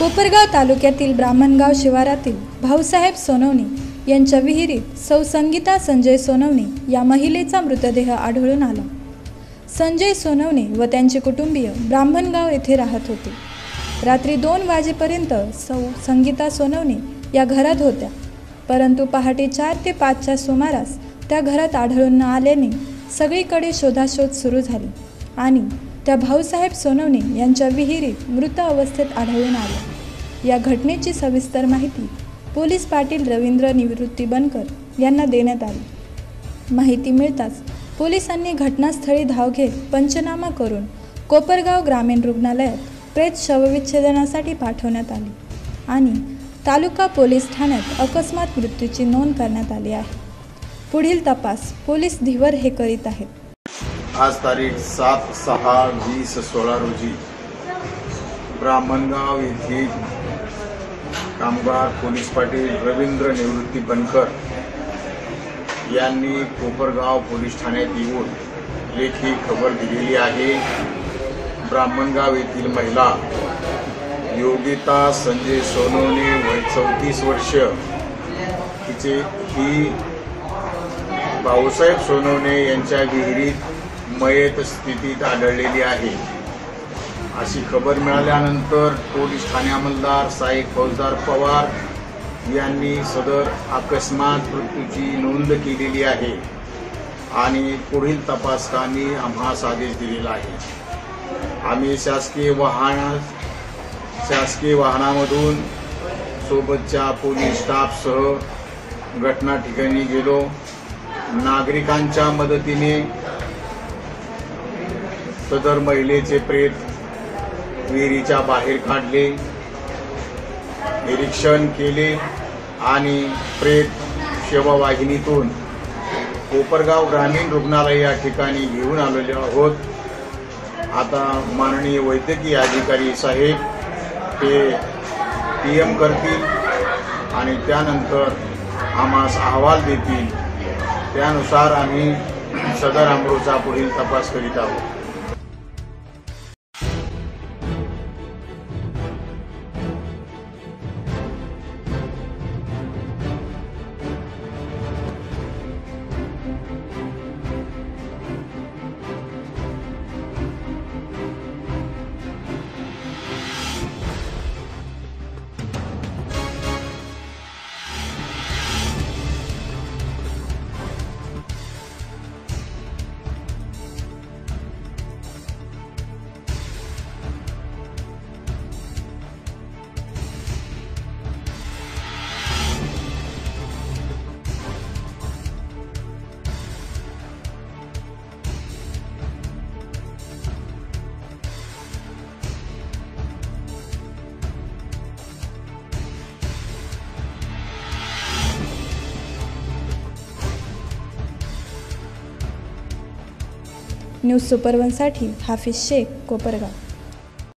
कोपरगाव तालुक्यातील ब्राह्मणगाव शिवारातील भाऊसाहेब सोनवणे यांच्या विहिरीत सौ संगीता संजय सोनवणे या महिलेचा मृतदेह आढळून आला. संजय सोनवणे व त्यांचे कुटुंबीय ब्राह्मणगाव येथे राहत होते. रात्री दोन वाजेपर्यंत सौ संगीता सोनवणे या घरात होत्या. परंतु पहाटे चार ते पाचच्या सुमारास त्या घरात आढळून न आल्याने सगळीकडे शोधाशोध सुरू झाली आणि त्या भाऊसाहेब सोनवणे यांच्या विहिरीत मृत अवस्थेत आढळून आल्या या घटनेची सविस्तर माहिती पोलीस पाटील रवींद्र निवृत्ती बनकर यांना देण्यात आली. माहिती मिळताच पोलिसांनी घटनास्थळी धाव घेत पंचनामा करून कोपरगाव ग्रामीण रुग्णालयात प्रेत शवविच्छेदनासाठी पाठवण्यात आली आणि तालुका पोलीस ठाण्यात अकस्मात मृत्यूची नोंद करण्यात आली आहे. पुढील तपास पोलीस धीवर हे करीत आहेत. आज तारीख सात सहा वीस सोळा रोजी ब्राह्मणगाव येथील कामगार पोलीस पाटील रवींद्र निवृत्ती बनकर यांनी कोपरगाव पोलीस ठाण्यात येऊन लेखी खबर दिलेली आहे. ब्राह्मणगाव येथील महिला योगिता संजय सोनवणे वय चौतीस वर्ष. तिचे ही भाऊसाहेब सोनवणे यांच्या विहिरीत मयत स्थितीत आढळलेली आहे. अशी खबर मिळाल्यानंतर पोलीस ठाणे अंमलदार साहेब फौजदार पवार यांनी सदर अकस्मात मृत्यूची नोंद केलेली आहे आणि पुढील तपासकांनी आम्हास आदेश दिलेला आहे. आम्ही शासकीय वाहन शासकीय वाहनामधून सोबतच्या पोलीस स्टाफसह घटना ठिकाणी गेलो. नागरिकांच्या मदतीने सदर महिलेचे प्रेत विहिरीच्या बाहेर काढले निरीक्षण केले आणि प्रेत सेवावाहिनीतून कोपरगाव ग्रामीण रुग्णालय या ठिकाणी घेऊन आलेले आहोत. आता माननीय वैद्यकीय अधिकारी साहेब ते पी एम करतील आणि त्यानंतर आम्हास अहवाल देतील. त्यानुसार आम्ही सदर अमृतचा पुढील तपास करीत आहोत. न्यूज सुपर वनसाठी हाफिज शेख कोपरगाव.